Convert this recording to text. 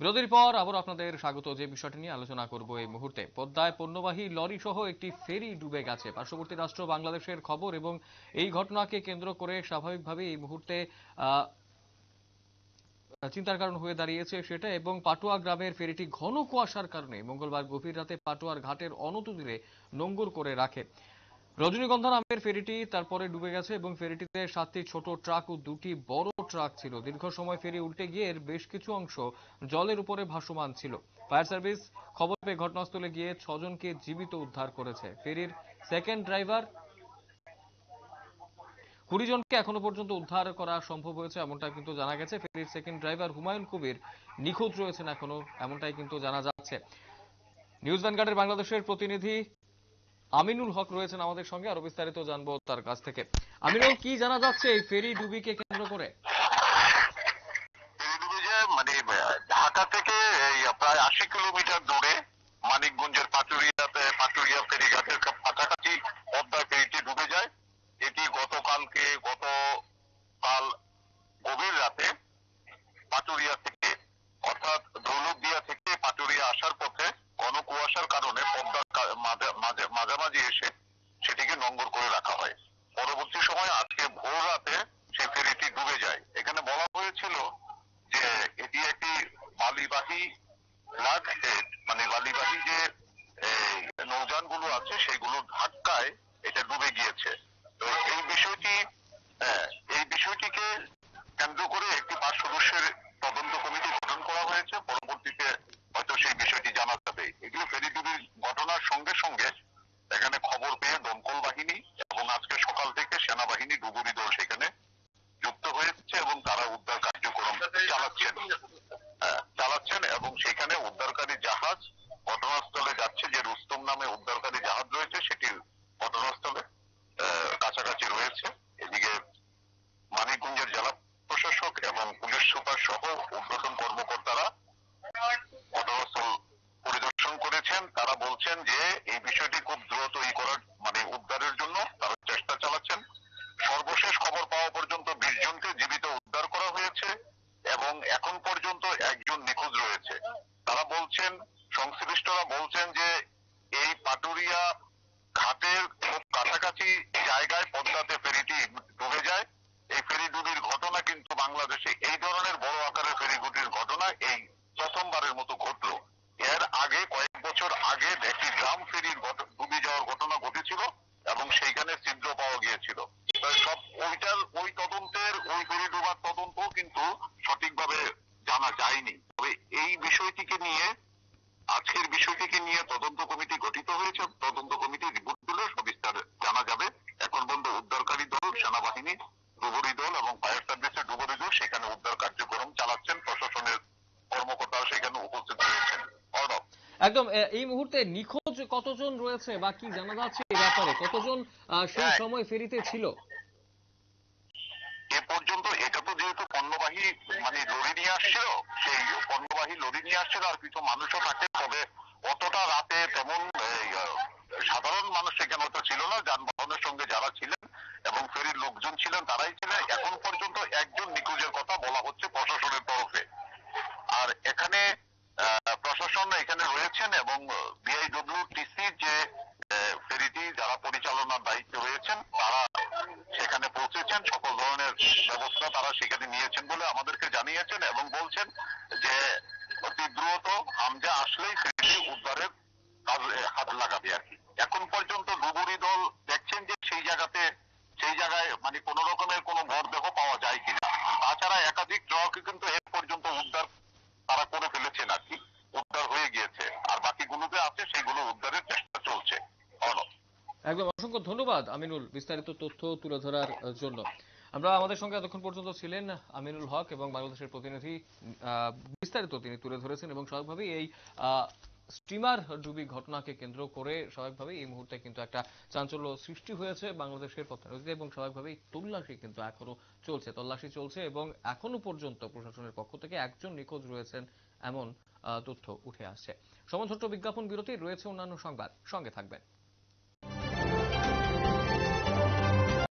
বিরতির পর আবার আপনাদের স্বাগত। যে বিষয়টি নিয়ে আলোচনা করব এই মুহূর্তে, পদ্মায় পণ্যবাহী লরি সহ একটি ফেরি ডুবে গেছে। পার্শ্ববর্তী রাষ্ট্র বাংলাদেশের খবর এবং এই ঘটনাকে কেন্দ্র করে স্বাভাবিকভাবে এই মুহূর্তে চিন্তার কারণ হয়ে দাঁড়িয়েছে সেটা এবং পাটুয়া গ্রামের ফেরিটি ঘন কুয়াশার কারণে মঙ্গলবার গভীর রাতে পাটুয়ার ঘাটের অনতদূরে নোঙ্গর করে রাখে। রজনীগন্ধা নামের ফেরিটি তারপরে ডুবে গেছে এবং ফেরিটিতে সাতটি ছোট ট্রাক ও দুটি বড় ট্রাক ছিল। দীর্ঘ সময় ফেরি উল্টে গিয়ে এর বেশ কিছু অংশ জলের উপরে ভাসমান ছিল। ফায়ার সার্ভিস খবর পেয়ে ঘটনাস্থলে গিয়ে ছজনকে জীবিত উদ্ধার করেছে। ফেরির সেকেন্ড ড্রাইভার কুড়ি জনকে এখনও পর্যন্ত উদ্ধার করা সম্ভব হয়েছে, এমনটা কিন্তু জানা গেছে। ফেরির সেকেন্ড ড্রাইভার হুমায়ুন কবির নিখোঁজ রয়েছেন এখনও, এমনটাই কিন্তু জানা যাচ্ছে। নিউজ ভ্যানগার্ডের বাংলাদেশের প্রতিনিধি আমিনুল হক রয়েছেন আমাদের সঙ্গে, আরও বিস্তারিত জানব তার কাছ থেকে। আমিনুল, কি জানা যাচ্ছে এই ফেরি ডুবিকে কেন্দ্র করে এদিকে যে মানে আহ, ঢাকা থেকে এই প্রায় আশি কিলোমিটার দূরে মানিকগঞ্জের পাটুরিয়াতে পাটুরিয়া ফেরিঘাটের কা- কাছাকাছি পদ্মা ফেরিটি ডুবে যায় এটি গতকালকে গতকাল গভীর রাতে পাটুরিয়া থেকে অর্থাৎ দৌলতদিয়া থেকে পাটুরিয়া আসার পথে ঘন কুয়াশার কারণে পদ্মার কা- মাঝে- মাঝে- মাঝামাঝি এসে সেটিকে করে রাখা হয়। পরবর্তী সময় আজকে ভোর রাতে সেই ফেরিটি ডুবে যায়। এখানে বলা হয়েছিল যে এটি একটি বালিবাহী ফ্লাগ হেড মানে বালিবাহী যে এই, নৌযানগুলো আছে সেগুলোর ধাক্কায় এটা ডুবে গিয়েছে। তো এই বিষয়টি এই বিষয়টিকে কেন্দ্র করে একটি পাঁচ সদস্যের তদন্ত কমিটি গঠন করা হয়েছে। পরবর্তীতে হয়তো সেই বিষয়টি জানা যাবে। এগুলো ফেরি ডুবির ঘটনার সঙ্গে সঙ্গে এখানে খবর পেয়ে দমকল বাহিনী এবং আজকে সকাল সেনাবাহিনী ডুবুরি দল সেখানে যুক্ত হয়েছে এবং তারা উদ্ধার কার্যক্রম চালাচ্ছেন। হ্যাঁ, চালাচ্ছেন এবং সেখানে উদ্ধারকারী জাহাজ ঘটনাস্থলে যাচ্ছে যে রুস্তম নামে উদ্ধারকারী জাহাজ রয়েছে সেটি ঘটনাস্থলে কাছাকাছি রয়েছে। এদিকে মানিকগঞ্জের জেলা প্রশাসক এবং পুলিশ সুপার সহ উদ্বোধন কর্মকর্তারা ঘটনাস্থল পরিদর্শন করেছেন। তারা বলছেন যে এই বিষয়টি খুব দ্রুত ই করার মানে উদ্ধারের জন্য তারা চেষ্টা চালাচ্ছেন সর্বশেষ খবর পাওয়া পর্যন্ত বিশ জনকে জীবিত উদ্ধার করা হয়েছে এবং এখন পর্যন্ত একজন নিখোঁজ রয়েছে। তারা বলছেন, সংশ্লিষ্টরা বলছেন যে এই পাটুরিয়া ঘাটের খুব কাছাকাছি জায়গায় পদ্মাতে ফেরিটি ডুবে যায়। এই ফেরি ডুবির ঘটনা কিন্তু বাংলাদেশে এই ধরনের বড় আকারের ফেরি ঘটনা এই প্রথমবারের মতো ঘটলো। এর আগে কয়েক বছর আগে একটি গ্রাম ফেরির ঘট- ডুবে যাওয়ার ঘটনা ঘটেছিল এবং সেইখানে ছিদ্র পাওয়া গিয়েছিল তো সব ওইটার ওই তদন্তের ওই ফেরি ডুবার তদন্ত কিন্তু সঠিকভাবে জানা যায়নি তবে এই বিষয়টিকে নিয়ে আজকের বিষয়টিকে নিয়ে তদন্ত কমিটি গঠিত হয়েছে। তদন্ত কমিটি রিপোর্ট দিলে সবিস্তার জানা যাবে। এখন পর্যন্ত উদ্ধারকারী দল সেনাবাহিনী ডুবুরি দল এবং ফায়ার সার্ভিসের ডুবুরি দল সেখানে উদ্ধার কার্যক্রম চালাচ্ছেন। প্রশাসনের কর্মকর্তারা সেখানে উপস্থিত রয়েছেন। অর্ণব। একদম এই মুহূর্তে নিখোঁজ কতজন রয়েছে বা কি জানা যাচ্ছে এই ব্যাপারে? কতজন সেই হ্যাঁ। সময় ফেরিতে ছিল? এ পর্যন্ত এটা তো যেহেতু পণ্যবাহী নিয়ে আসছিল, সেই পণ্যবাহী লরি নিয়ে আসছিল আর কিছু মানুষও থাকে, তবে অতটা রাতে তেমন সাধারণ মানুষ সেখানে হয়তো ছিল না, যানবাহনের সঙ্গে যারা ছিলেন এবং ফেরির লোকজন ছিলেন তারাই ছিলেন। এখন পর্যন্ত একজন নিখোঁজের কথা বলা হচ্ছে প্রশাসনের তরফে। আর এখানে প্রশাসন এখানে রয়েছেন এবং বিআইডব্লিউ টিসি যে আহ, ফেরিটি যারা পরিচালনার দায়িত্বে রয়েছেন তারা সেখানে পৌঁছেছেন সকল ধরনের ব্যবস্থা তারা সেখানে নিয়েছেন বলে আমাদেরকে জানিয়েছেন এবং বলছেন যে অতি দ্রুত হামজা আসলেই ফেরিটি উদ্ধারের কাজে হাত লাগাবে আর কি। এখন পর্যন্ত ডুবুরি দল দেখছেন যে সেই জায়গাতে, সেই জায়গায় মানে কোন রকমের কোনো মরদেহ পাওয়া যায় কিনা। তাছাড়া একাধিক ট্রাক কিন্তু এ পর্যন্ত উদ্ধার তারা করে ফেলেছেন আর কি। উদ্ধার হয়ে গিয়েছে। আর বাকিগুলোতে আছে, সেগুলো উদ্ধারের চেষ্টা চলছে। একদম, অসংখ্য ধন্যবাদ আমিনুল। বিস্তারিত তথ্য তুলে ধরার জন্য। আমরা আমাদের সঙ্গে এতক্ষণ পর্যন্ত ছিলেন আমিনুল হক এবং বাংলাদেশের প্রতিনিধি বিস্তারিত তিনি তুলে ধরেছেন এবং স্বাভাবিকভাবেই এই স্টিমার ডুবি ঘটনাকে কেন্দ্র করে স্বাভাবিকভাবেই এই মুহূর্তে কিন্তু একটা চাঞ্চল্য সৃষ্টি হয়েছে বাংলাদেশের পথে এবং স্বাভাবিকভাবেই তল্লাশি কিন্তু এখনও চলছে, তল্লাশি চলছে এবং এখনও পর্যন্ত প্রশাসনের পক্ষ থেকে একজন নিখোঁজ রয়েছেন এমন তথ্য উঠে আসছে। সময় বিজ্ঞাপন বিরতি রয়েছে অন্যান্য সংবাদ, সঙ্গে থাকবেন।